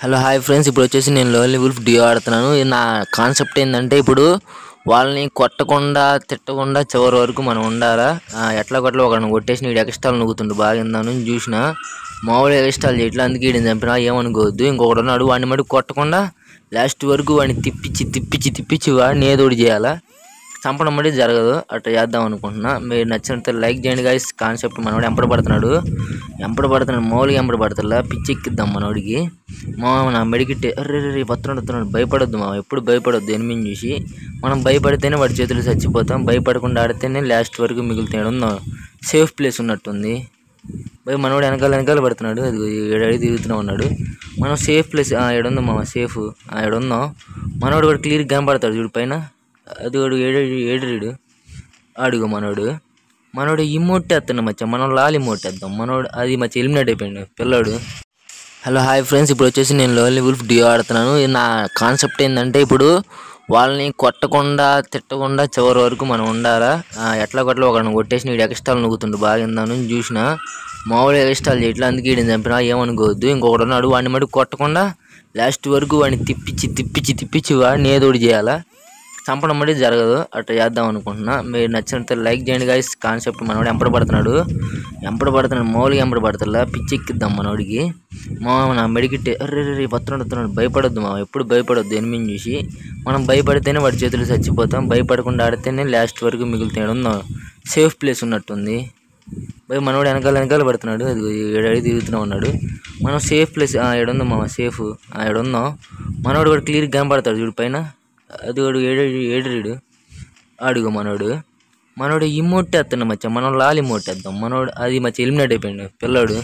Hello hi friends. ఇప్పుడు వచ్చేసి నేను లోన్లీ వుల్ఫ్ డియో ఆడుతున్నాను. ఇది నా కాన్సెప్ట్ ఏంటంటే ఇప్పుడు వాళ్ళని కొట్టకుండా తిట్టకుండా చివరి వరకు మనం ఉండాలా? ఎట్లా కొట్ల ఒకరిని కొట్టేసి వీడు ఎక్స్టాల్ నవ్వుతుండు బాగా ఇందాను చూసిన. మామూలుగా ఎక్స్టాల్ చేయట్లా. అందుకే వీడిని చంపినా. ఏమనుకోవద్దు. ఇంకొకడు ఉన్నాడు. వాడిని మటు కొట్టకుండా లాస్ట్ వరకు వాడిని తిప్పించి తిప్పించి తిప్పించి వాడిని ఏదోడు చేయాలా? చంపడం మళ్ళీ జరగదు. అట్లా చేద్దాం అనుకుంటున్నా. మీరు నచ్చినట్టు లైక్ చేయండి గాయస్ కాన్సెప్ట్ మనోడు ఎంపడ పడుతున్నాడు. ఎంపడ పడుతున్నాడు. మౌలిగా ఎంపడ పడతలా. పిచ్చి ఎక్కిద్దాం మనోడికి. మా నా మెడికిట్ అర్రే రే వస్తున్నాడు వస్తున్నాడు. భయపడొద్దు మా ఎప్పుడు భయపడొద్దు ఎనిమిది చూసి. మనం భయపడితేనే వాడి చేతులు చచ్చిపోతాం. భయపడకుండా ఆడితేనే లాస్ట్ వరకు మిగులుతాడు ఉన్నాం. సేఫ్ ప్లేస్ ఉన్నట్టుంది. భయ మనోడు వెనకాల వెనకాల పడుతున్నాడు. అది ఏడాడి తిరుగుతూనే ఉన్నాడు. మనం సేఫ్ ప్లేస్ ఏడుందాం మామ సేఫ్ ఏడుందాం. మనోడు కూడా క్లియర్గా కనపడతాడు చూడు పైన. అది వాడు ఏడు ఏడు ఆడుగో మనోడు. మనోడు ఇమోట్ వేస్తున్నాం మచ్చ. మనం లాలి ఇమోట్ మనోడు అది మచ్చ ఎలిమినేట్ అయిపోయింది పిల్లాడు. Hello hi friends. ఇప్పుడు వచ్చేసి నేను లోన్లీ ఉల్ఫ్ డియో ఆడుతున్నాను. ఇది నా కాన్సెప్ట్ ఏంటంటే ఇప్పుడు వాళ్ళని కొట్టకుండా తిట్టకుండా చివరి వరకు మనం ఉండాలా? ఎట్లా కొట్టలో ఒకరిని కొట్టేసి నీడు ఎక్స్ట్రాలు నవ్వుతుండు బాగా ఇందాను చూసిన. మామూలు ఎక్స్ట్రాలు చేయట్లా. అందుకే వీడిని చంపినా. ఏమనుకోవద్దు. ఇంకొకడు ఉన్నాడు. వాడిని మటుకు కొట్టకుండా లాస్ట్ వరకు వాడిని తిప్పించి తిప్పించి తిప్పించి వాడిని ఏదోడు చేయాలా? చంపడం మళ్ళీ జరగదు. అట్లా చేద్దాం అనుకుంటున్నా. మీరు నచ్చినట్టు లైక్ చేయండి గాయస్ కాన్సెప్ట్ మనవాడు ఎంపడ పడుతున్నాడు. ఎంపడ పడుతున్నాడు. మౌలిగా ఎంపడ పడతలా. పిచ్చి ఎక్కిద్దాం మనవాడికి మా నా మెడికిట్ అర్రే రే వస్తున్నాడు వస్తున్నాడు. భయపడొద్దు మా ఎప్పుడు భయపడొద్దు ఎనిమిది చూసి. మనం భయపడితేనే వాడి చేతులు చచ్చిపోతాం. భయపడకుండా ఆడితేనే లాస్ట్ వరకు మిగులుతాడు ఉందాం సేఫ్ ప్లేస్ ఉన్నట్టుంది. భయ మనవాడు వెనకాల వెనకాల పడుతున్నాడు. అది ఏడాడి తిరుగుతూనే ఉన్నాడు. మనం సేఫ్ ప్లేస్ ఏడుందాం మామ సేఫ్ ఏడుందాం. మనవాడు కూడా క్లియర్గా కనపడతాడు చూడు పైన. అది వాడు ఏడు ఏడురీడు? ఆడుగో మనోడు. మనోడు ఇమోట్ వేస్తున్నాం మచ్చ. మనం లాలి ఇమోట్ వేద్దాం మనోడు అది మచ్చ ఎలిమినేట్ అయిపోయింది పిల్లోడు.